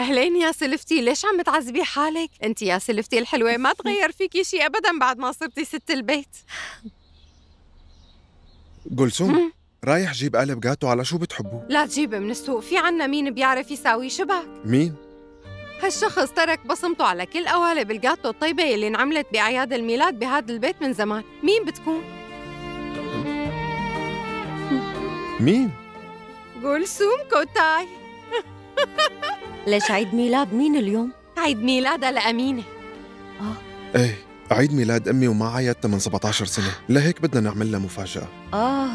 أهلين يا سلفتي ليش عم تعذبي حالك؟ أنت يا سلفتي الحلوة ما تغير فيكي شيء ابدا بعد ما صرتي ست البيت. جلسوم؟ رايح جيب قالب جاتو على شو بتحبوا لا تجيبي من السوق في عنا مين بيعرف يساوي شبك مين؟ هالشخص ترك بصمته على كل قوالب الجاتو الطيبة اللي انعملت بأعياد الميلاد بهذا البيت من زمان. مين بتكون؟ مين؟ جلسوم كوتاي. ليش عيد ميلاد مين اليوم؟ عيد ميلادها لأمينة. إيه عيد ميلاد أمي وما عيدتها من 17 سنة. لهيك بدنا نعمل لها مفاجأة. آه.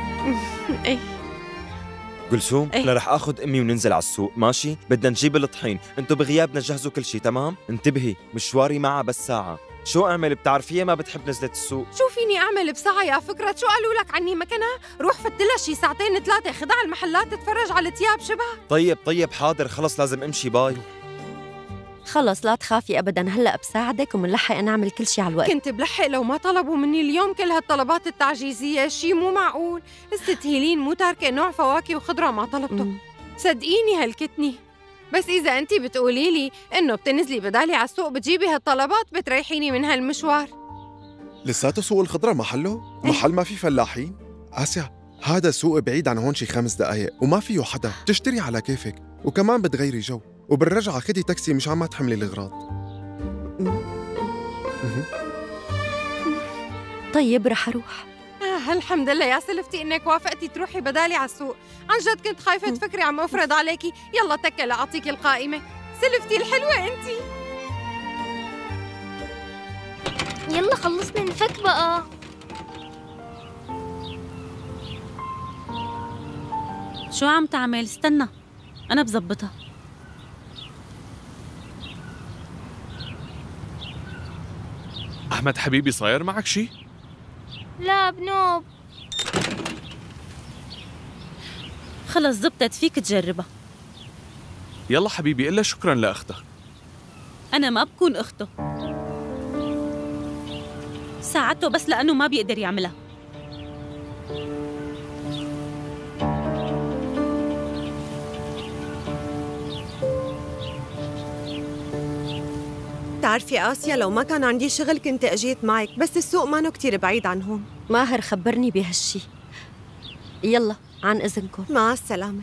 إيه. جلسوم إيه. أنا رح آخذ أمي وننزل على السوق ماشي؟ بدنا نجيب الطحين أنتو بغيابنا جهزوا كل شيء تمام؟ انتبهي مشواري معها بس ساعة. شو أعمل؟ بتعرفيها ما بتحب نزلة السوق؟ شو فيني أعمل بساعة يا فكرة؟ شو قالوا لك عني مكانها روح فتلها شي ساعتين ثلاثة خدع المحلات تتفرج على الثياب شبه؟ طيب طيب حاضر خلص لازم أمشي باي. خلص لا تخافي أبدا. هلأ بساعدك ومنلحق نعمل كل شيء على الوقت. كنت بلحق لو ما طلبوا مني اليوم كل هالطلبات التعجيزية. شي مو معقول. الست هيلين مو تاركة نوع فواكه وخضرة ما طلبته. مم. صدقيني هالكتني. بس إذا أنت بتقولي لي إنه بتنزلي بدالي على السوق بتجيبي هالطلبات بتريحيني من هالمشوار. لساته سوق الخضرة محله؟ محل ما في فلاحين؟ آسيا هذا سوق بعيد عن هون شي خمس دقايق وما فيه حدا. تشتري على كيفك وكمان بتغيري جو. وبالرجعة خدي تاكسي مش عم تحملي الأغراض. طيب رح أروح. آه الحمد لله يا سلفتي إنك وافقتي تروحي بدالي على السوق. عن جد كنت خايفة مم. تفكري عم أفرض عليكي. يلا تكل أعطيكي القائمة. سلفتي الحلوة أنت. يلا خلصنا نفك بقى. شو عم تعمل؟ استنى. أنا بظبطها أحمد حبيبي صاير معك شي؟ لا بنوب. خلص زبطت فيك تجربها يلا حبيبي إلا شكرا لأختك. أنا ما بكون أخته. ساعدته بس لأنه ما بيقدر يعملها. بتعرفي آسيا لو ما كان عندي شغل كنت أجيت معك بس السوق مانو كتير بعيد عن هون. ماهر خبرني بهالشي. يلا عن إذنكم. مع السلامة.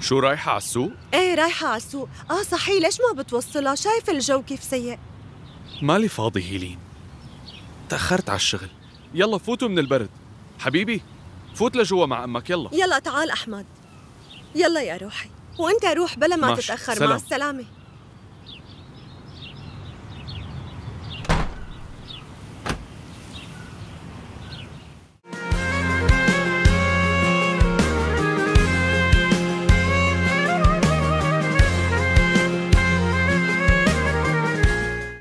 شو رايحة على السوق؟ إيه رايحة على السوق. آه صحيح. ليش ما بتوصلها؟ شايف الجو كيف سيء. مالي فاضي هيلين. تأخرت على الشغل. يلا فوتوا من البرد. حبيبي فوت لجوا مع أمك. يلا. يلا تعال أحمد. يلا يا روحي. وانت روح بلا ما ماشي. تتأخر سلام. مع السلامة